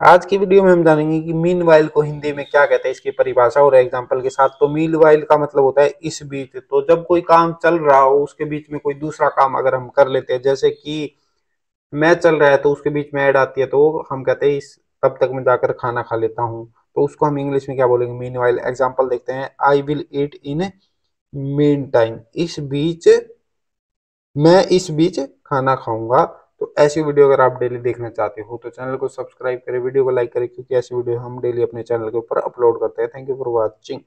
आज की वीडियो में हम जानेंगे कि मीन वाइल को हिंदी में क्या कहते हैं, इसकी परिभाषा और एग्ज़ाम्पल के साथ। तो मीन वाइल का मतलब होता है इस बीच। तो जब कोई काम चल रहा हो, उसके बीच में कोई दूसरा काम अगर हम कर लेते हैं, जैसे कि मैं चल रहा है तो उसके बीच में ऐड आती है तो हम कहते हैं इस, तब तक मैं जाकर खाना खा लेता हूँ। तो उसको हम इंग्लिश में क्या बोलेंगे? Mean while. एग्ज़ाम्पल देखते हैं। I will eat in mean time इस बीच, मैं इस बीच खाना खाऊँगा। ऐसी वीडियो अगर आप डेली देखना चाहते हो तो चैनल को सब्सक्राइब करें, वीडियो को लाइक करें, क्योंकि ऐसी वीडियो हम डेली अपने चैनल के ऊपर अपलोड करते हैं। Thank you for watching